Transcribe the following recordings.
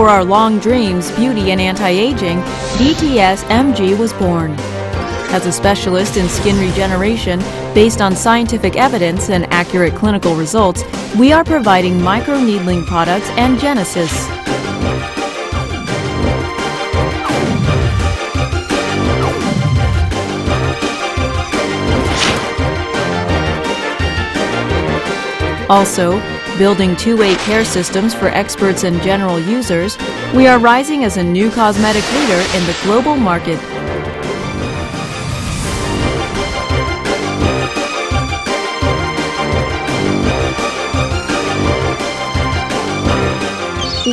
for our long dreams, beauty, and anti-aging, DTS MG was born. As a specialist in skin regeneration, based on scientific evidence and accurate clinical results, we are providing microneedling products and GENOSYS. Also, building two-way care systems for experts and general users, we are rising as a new cosmetic leader in the global market.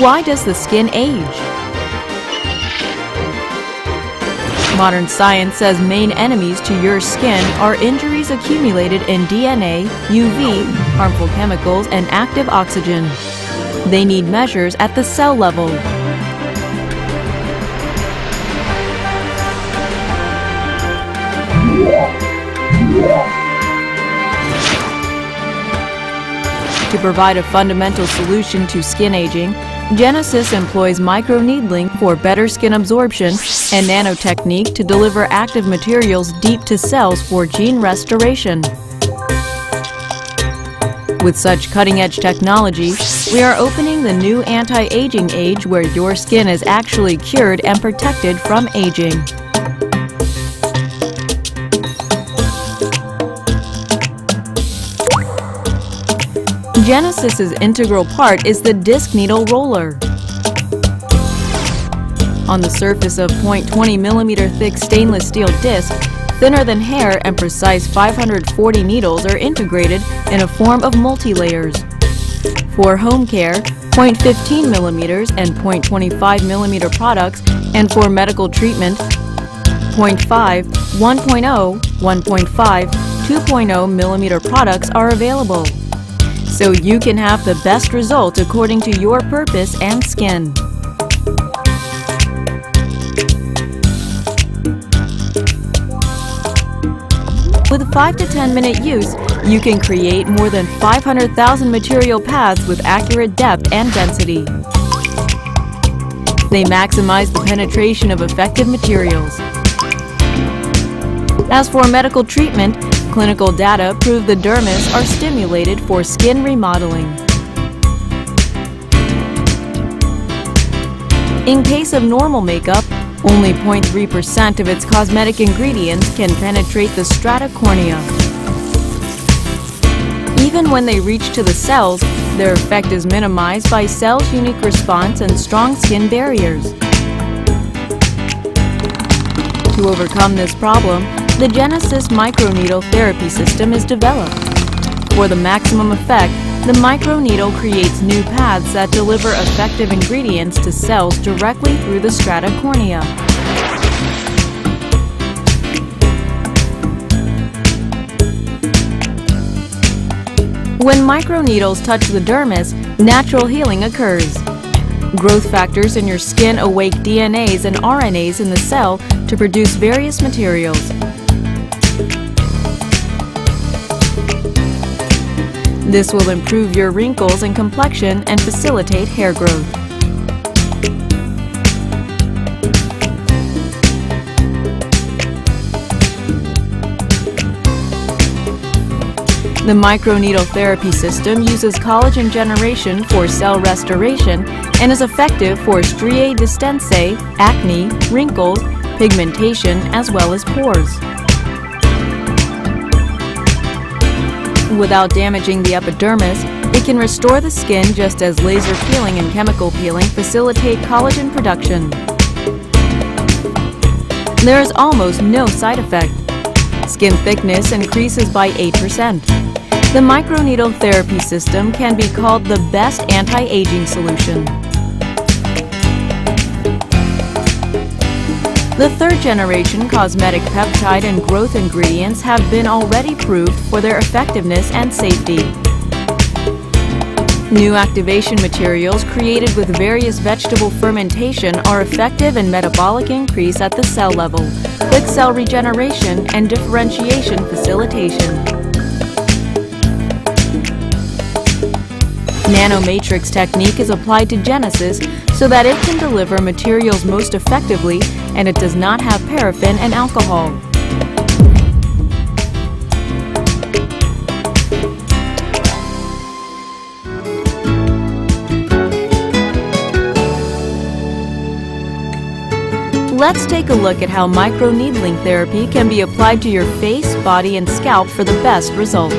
Why does the skin age? Modern science says main enemies to your skin are injuries accumulated in DNA, UV, harmful chemicals, and active oxygen. They need measures at the cell level. To provide a fundamental solution to skin aging, GENOSYS employs microneedling for better skin absorption and nanotechnique to deliver active materials deep to cells for gene restoration. With such cutting-edge technology, we are opening the new anti-aging age where your skin is actually cured and protected from aging. GENOSYS's integral part is the disc needle roller. On the surface of 0.20 millimeter thick stainless steel disc, thinner than hair and precise 540 needles are integrated in a form of multi-layers. For home care, 0.15 millimeters and 0.25 millimeter products, and for medical treatment, 0.5, 1.0, 1.5, 2.0 millimeter products are available so you can have the best result according to your purpose and skin. With 5 to 10 minute use, you can create more than 500,000 material paths with accurate depth and density. They maximize the penetration of effective materials. As for medical treatment, Clinical data prove the dermis are stimulated for skin remodeling. In case of normal makeup, only 0.3% of its cosmetic ingredients can penetrate the strata cornea. Even when they reach to the cells, their effect is minimized by cells' unique response and strong skin barriers. To overcome this problem, the GENOSYS microneedle therapy system is developed. For the maximum effect, the microneedle creates new paths that deliver effective ingredients to cells directly through the strata cornea. When microneedles touch the dermis, natural healing occurs. Growth factors in your skin awake DNAs and RNAs in the cell to produce various materials. This will improve your wrinkles and complexion and facilitate hair growth. The microneedle therapy system uses collagen generation for cell restoration and is effective for striae distensae, acne, wrinkles, pigmentation, as well as pores. Without damaging the epidermis, it can restore the skin just as laser peeling and chemical peeling facilitate collagen production. There is almost no side effect. Skin thickness increases by 8%. The microneedle therapy system can be called the best anti-aging solution. The third generation cosmetic peptide and growth ingredients have been already proved for their effectiveness and safety. New activation materials created with various vegetable fermentation are effective in metabolic increase at the cell level, quick cell regeneration, and differentiation facilitation. Nanomatrix technique is applied to GENOSYS so that it can deliver materials most effectively and it does not have paraffin and alcohol. Let's take a look at how microneedling therapy can be applied to your face, body, and scalp for the best result.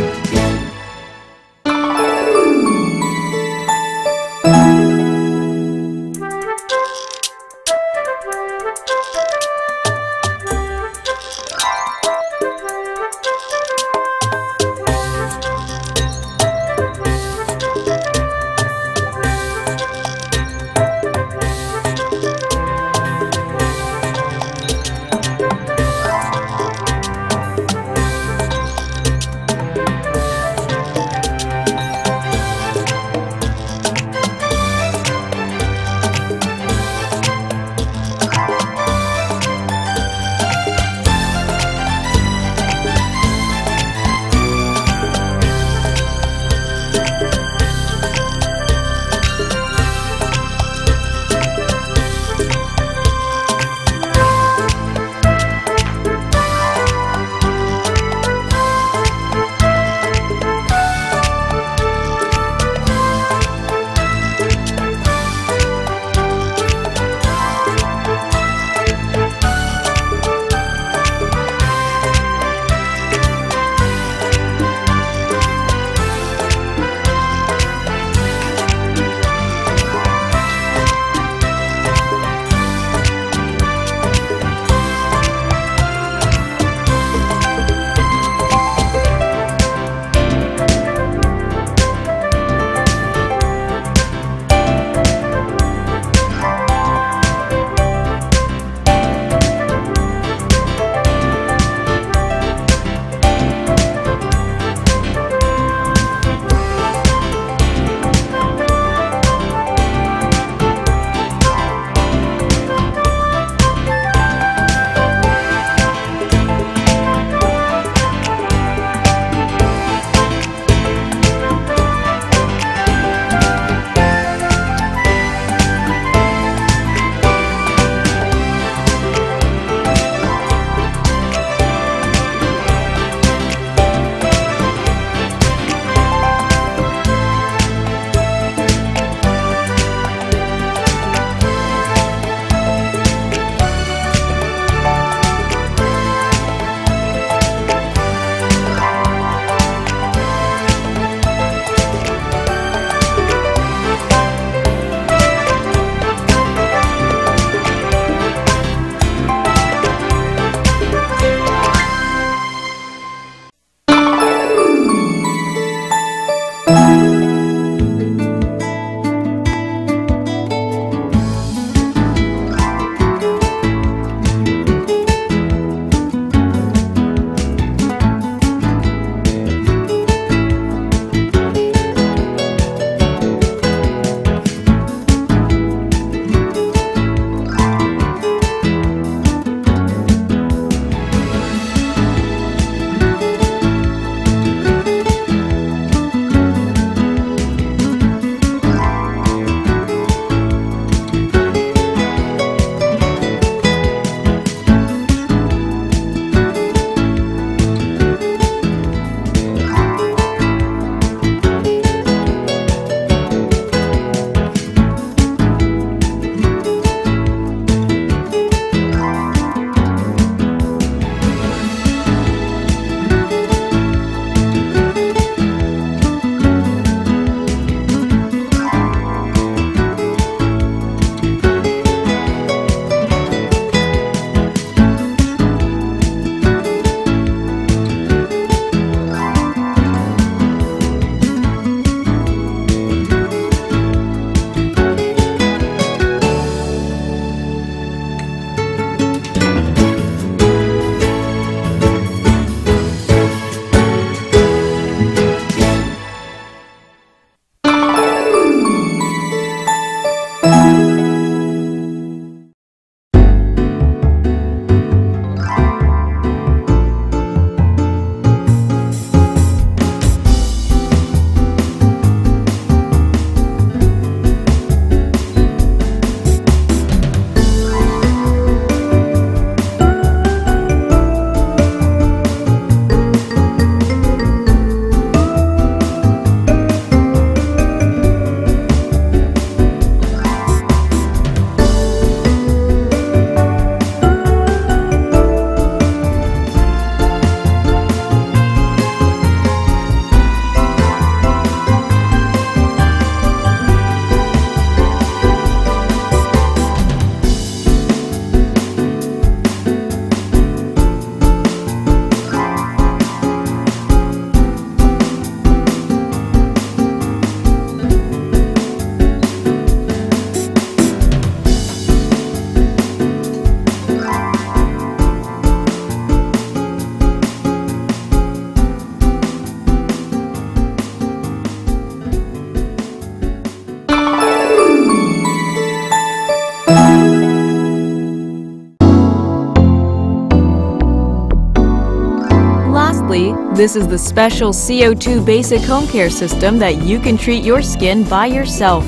This is the special CO2 basic home care system that you can treat your skin by yourself.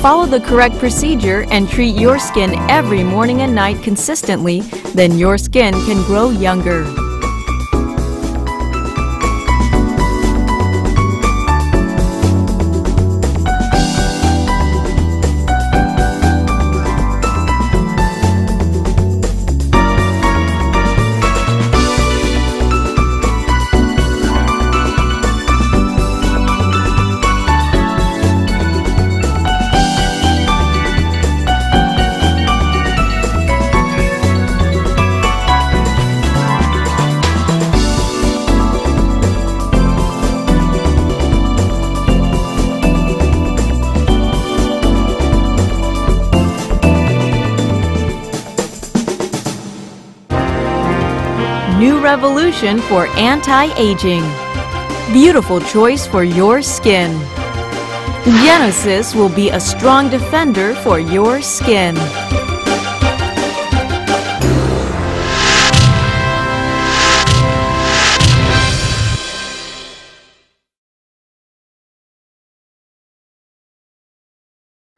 Follow the correct procedure and treat your skin every morning and night consistently, then your skin can grow younger. New revolution for anti-aging. Beautiful choice for your skin. GENOSYS will be a strong defender for your skin.